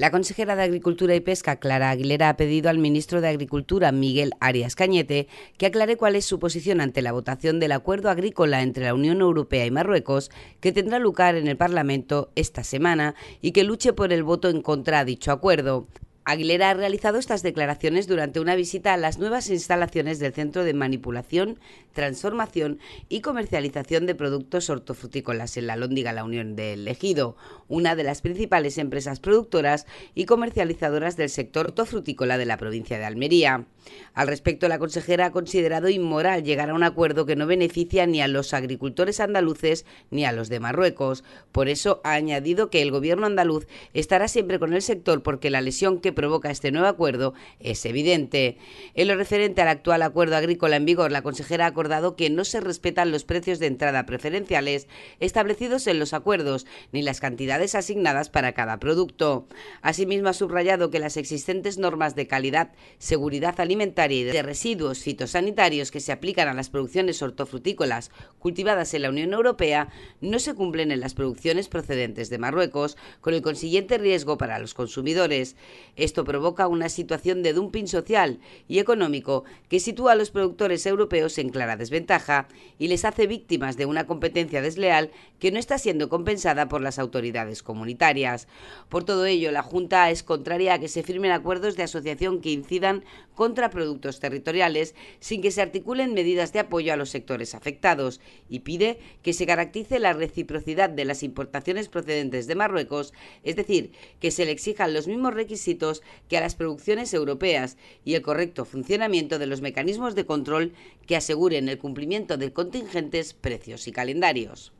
La consejera de Agricultura y Pesca, Clara Aguilera, ha pedido al ministro de Agricultura, Miguel Arias Cañete, que aclare cuál es su posición ante la votación del acuerdo agrícola entre la Unión Europea y Marruecos, que tendrá lugar en el Parlamento esta semana, y que luche por el voto en contra de dicho acuerdo. Aguilera ha realizado estas declaraciones durante una visita a las nuevas instalaciones del Centro de Manipulación, Transformación y Comercialización de Productos Hortofrutícolas en la Lóndiga La Unión del Ejido, una de las principales empresas productoras y comercializadoras del sector hortofrutícola de la provincia de Almería. Al respecto, la consejera ha considerado inmoral llegar a un acuerdo que no beneficia ni a los agricultores andaluces ni a los de Marruecos. Por eso ha añadido que el gobierno andaluz estará siempre con el sector porque la lesión que provoca este nuevo acuerdo es evidente. En lo referente al actual acuerdo agrícola en vigor, la consejera ha acordado que no se respetan los precios de entrada preferenciales establecidos en los acuerdos ni las cantidades asignadas para cada producto. Asimismo, ha subrayado que las existentes normas de calidad, seguridad alimentaria y de residuos fitosanitarios que se aplican a las producciones hortofrutícolas cultivadas en la Unión Europea no se cumplen en las producciones procedentes de Marruecos, con el consiguiente riesgo para los consumidores. Esto provoca una situación de dumping social y económico que sitúa a los productores europeos en clara desventaja y les hace víctimas de una competencia desleal que no está siendo compensada por las autoridades comunitarias. Por todo ello, la Junta es contraria a que se firmen acuerdos de asociación que incidan contra productos territoriales sin que se articulen medidas de apoyo a los sectores afectados y pide que se garantice la reciprocidad de las importaciones procedentes de Marruecos, es decir, que se le exijan los mismos requisitos que a las producciones europeas y el correcto funcionamiento de los mecanismos de control que aseguren el cumplimiento de contingentes precios y calendarios.